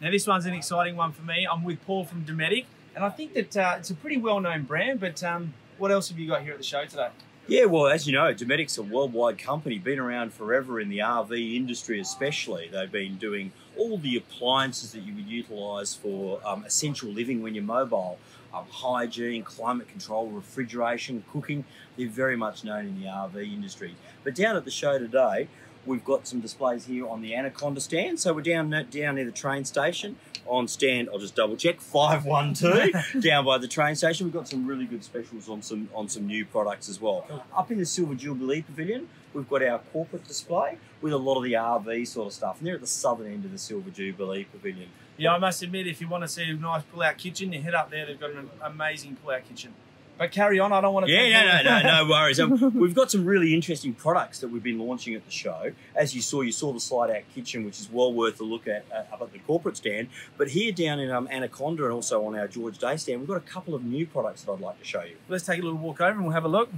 Now this one's an exciting one for me. I'm with Paul from Dometic, and I think that uh, it's a pretty well-known brand. But um, what else have you got here at the show today? Yeah, well, as you know, Dometic's a worldwide company, been around forever in the RV industry, especially. They've been doing all the appliances that you would utilise for um, essential living when you're mobile. Um, hygiene, climate control, refrigeration, cooking. They're very much known in the RV industry. But down at the show today, we've got some displays here on the Anaconda stand. So we're down down near the train station on stand. I'll just double check five one two down by the train station. We've got some really good specials on some on some new products as well. Up in the Silver Jubilee Pavilion, we've got our corporate display with a lot of the RV sort of stuff. And they're at the southern end of the Silver Jubilee Pavilion. Yeah, I must admit, if you want to see a nice pull-out kitchen, you head up there. They've got an amazing pull-out kitchen. But carry on. I don't want to. Yeah, no, no, no, no worries. Um, we've got some really interesting products that we've been launching at the show. As you saw, you saw the slide-out kitchen, which is well worth a look at uh, up at the corporate stand. But here down in um, Anaconda and also on our George Day stand, we've got a couple of new products that I'd like to show you. Let's take a little walk over and we'll have a look.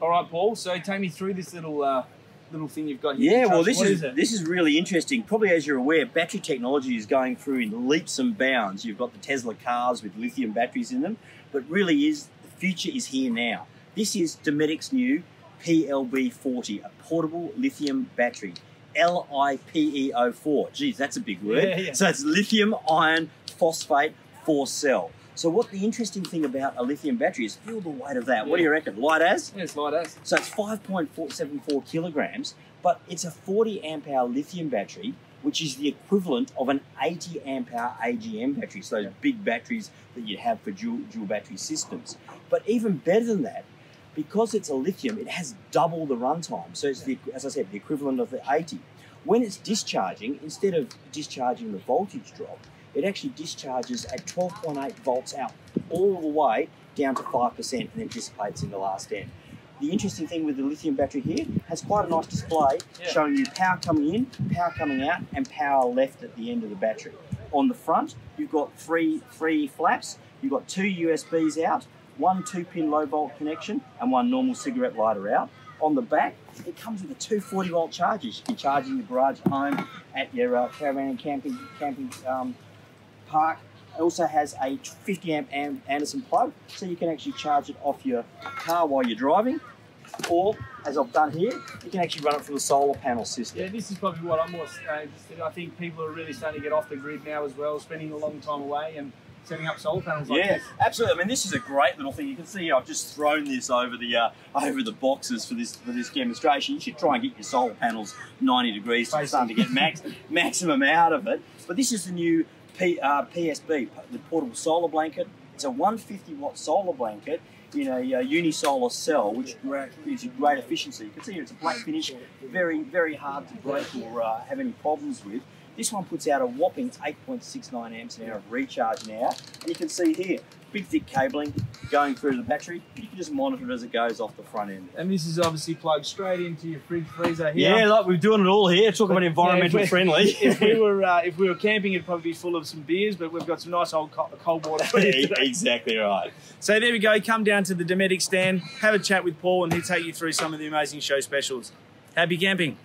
All right, Paul. So take me through this little uh, little thing you've got here. Yeah, well, this what is, this is really interesting. Probably as you're aware, battery technology is going through in leaps and bounds. You've got the Tesla cars with lithium batteries in them, but really is the future is here now. This is Dometic's new PLB40, a portable lithium battery. LiFePO4. Geez, that's a big word. Yeah, yeah. So it's lithium iron phosphate four cell. So what the interesting thing about a lithium battery is feel the weight of that. What do you reckon? Light as? Yeah, it's light as. So it's 5.474 kilograms, but it's a 40 amp hour lithium battery, which is the equivalent of an 80 amp hour AGM battery. So those big batteries that you'd have for dual, dual battery systems. But even better than that, because it's a lithium, it has double the runtime. So it's the, as I said, the equivalent of the 80. When it's discharging, instead of discharging the voltage drop, it actually discharges at 12.8 volts out all the way down to 5% and then dissipates in the last end. The interesting thing with the lithium battery here has quite a nice display Yeah. showing you power coming in, power coming out, and power left at the end of the battery. On the front, you've got three three flaps. You've got two USBs out, one two-pin low volt connection, and one normal cigarette lighter out. On the back, it comes with a two 40 volt chargers. You can charge in your garage at home, at your uh, caravan and camping camping um, park. It also has a 50 amp Anderson plug, so you can actually charge it off your car while you're driving, or as I've done here, you can actually run it from the solar panel system. Yeah, this is probably what I'm more interested in. I think people are really starting to get off the grid now as well, spending a long time away and setting up solar panels like Yeah, this. absolutely. I mean, this is a great little thing. You can see I've just thrown this over the uh, over the boxes for this for this demonstration. You should try and get your solar panels 90 degrees so you're starting to get max maximum out of it. But this is the new P, uh, PSB, the portable solar blanket. It's a 150 watt solar blanket in a uh, unisolar cell, which gives you great efficiency. You can see here it's a black finish, very very hard to break or uh, have any problems with. This one puts out a whopping 8.69 amps an hour of recharge an hour. And you can see here, big thick cabling going through the battery. You can just monitor it as it goes off the front end. And this is obviously plugged straight into your fridge freezer here. Yeah, like we're doing it all here. Talk about Yeah, environmental if friendly. if we were uh, if we were camping, it'd probably be full of some beers, but we've got some nice old co- cold water for you exactly right. So there we go. Come down to the Dometic stand, have a chat with Paul, and he'll take you through some of the amazing show specials. Happy camping.